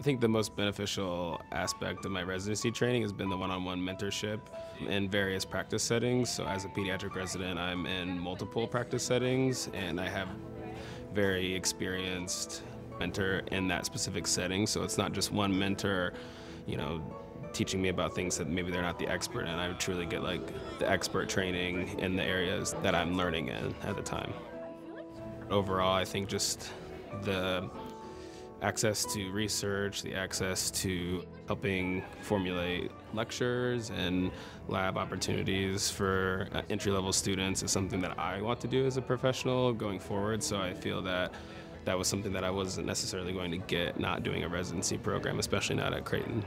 I think the most beneficial aspect of my residency training has been the one on one mentorship in various practice settings. So, as a pediatric resident, I'm in multiple practice settings and I have very experienced mentor in that specific setting. So, it's not just one mentor, you know, teaching me about things that maybe they're not the expert in. I truly get like the expert training in the areas that I'm learning in at the time. Overall, I think just the access to research, the access to helping formulate lectures and lab opportunities for uh, entry level students is something that I want to do as a professional going forward. So I feel that that was something that I wasn't necessarily going to get not doing a residency program, especially not at Creighton.